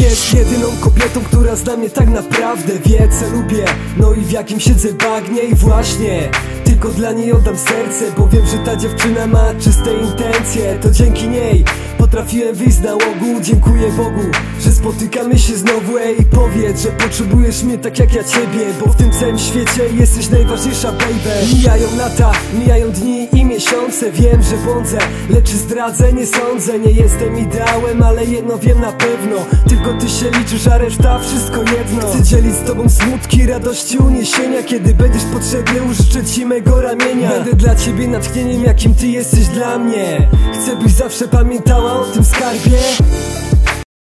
Jest jedyną kobietą, która zna mnie tak naprawdę. Wie co lubię, no i w jakim siedzę bagnie I właśnie, tylko dla niej oddam serce Bo wiem, że ta dziewczyna ma czyste intencje. To dzięki niej potrafiłem wyjść z nałogu Dziękuję Bogu, że spotykamy się znowu Ej, powiedz, że potrzebujesz mnie tak jak ja ciebie Bo w tym całym świecie jesteś najważniejsza, baby. Mijają lata, mijają dni i miesiące Wiem, że błądzę, lecz zdradzę, nie sądzę Nie jestem ideałem, ale jedno wiem na pewno Tylko ty się liczysz, a reszta wszystko jedno. Chcę dzielić z tobą smutki, radości, uniesienia Kiedy będziesz potrzebny, użyczę ci mego ramienia. Będę dla ciebie natchnieniem, jakim ty jesteś dla mnie Chcę byś zawsze pamiętała o tym skarbie